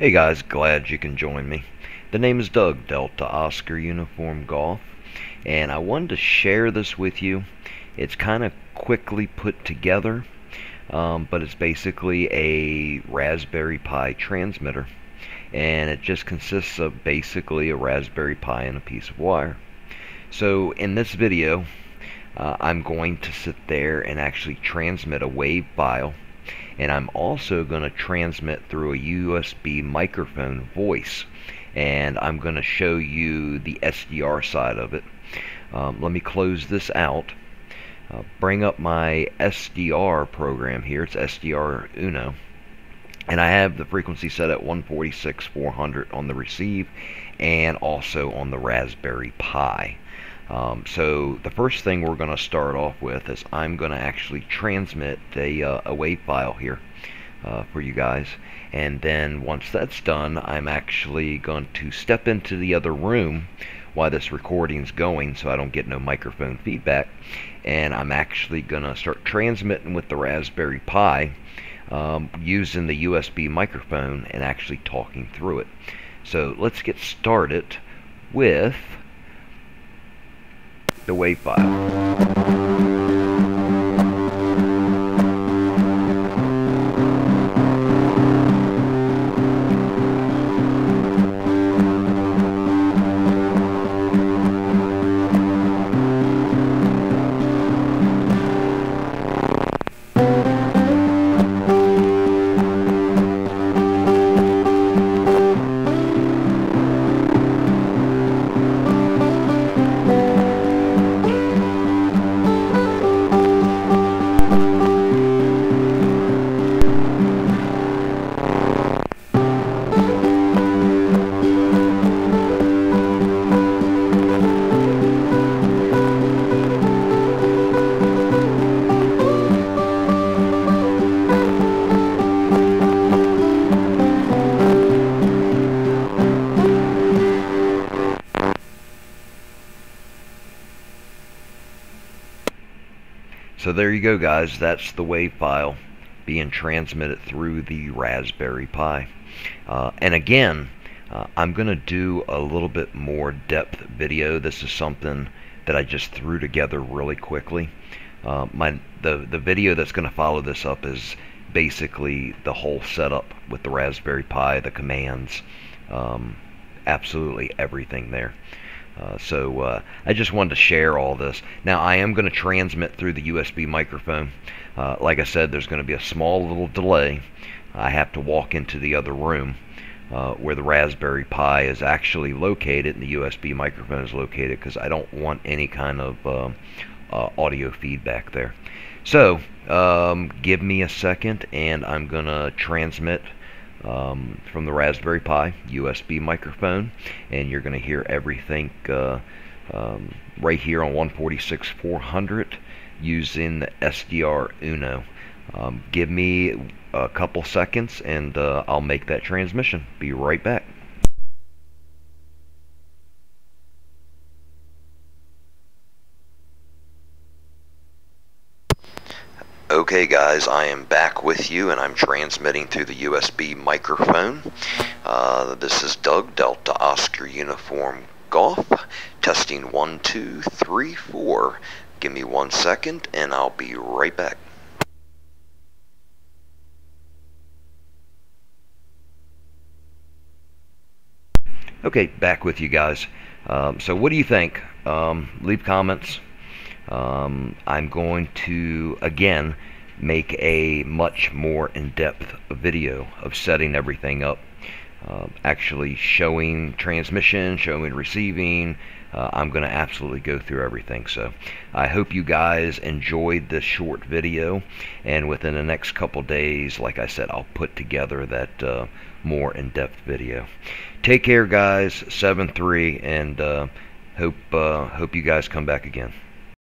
Hey guys, glad you can join me. The name is Doug, Delta Oscar Uniform Golf, and I wanted to share this with you. It's kind of quickly put together, um, but it's basically a Raspberry Pi transmitter, and it just consists of basically a Raspberry Pi and a piece of wire. So in this video, uh, I'm going to sit there and actually transmit a WAV file and I'm also going to transmit through a USB microphone voice and I'm going to show you the SDR side of it. Um, let me close this out. Uh, bring up my SDR program here. It's SDRuno. And I have the frequency set at 146 400 on the receive and also on the Raspberry Pi. Um, so the first thing we're going to start off with is I'm going to actually transmit a, uh, a file here uh, for you guys and then once that's done I'm actually going to step into the other room while this recording's going so I don't get no microphone feedback and I'm actually going to start transmitting with the Raspberry Pi um, using the USB microphone and actually talking through it. So let's get started with the WAV file. So there you go guys, that's the WAV file being transmitted through the Raspberry Pi. Uh, and again, uh, I'm going to do a little bit more depth video. This is something that I just threw together really quickly. Uh, my the, the video that's going to follow this up is basically the whole setup with the Raspberry Pi, the commands, um, absolutely everything there. Uh, so uh, I just wanted to share all this. Now I am going to transmit through the USB microphone. Uh, like I said, there's going to be a small little delay. I have to walk into the other room uh, where the Raspberry Pi is actually located and the USB microphone is located because I don't want any kind of uh, uh, audio feedback there. So um, give me a second and I'm going to transmit um, from the Raspberry Pi USB microphone, and you're going to hear everything uh, um, right here on 146 400 using the SDR Uno. Um, give me a couple seconds and uh, I'll make that transmission. Be right back. Okay guys, I am back with you and I'm transmitting through the USB microphone. Uh, this is Doug, Delta Oscar Uniform Golf, testing one, two, three, four. Give me one second and I'll be right back. Okay, back with you guys. Um, so what do you think? Um, leave comments um, I'm going to, again, make a much more in-depth video of setting everything up. Uh, actually showing transmission, showing receiving. Uh, I'm going to absolutely go through everything. So I hope you guys enjoyed this short video. And within the next couple days, like I said, I'll put together that uh, more in-depth video. Take care, guys. 7-3, and uh, hope, uh, hope you guys come back again.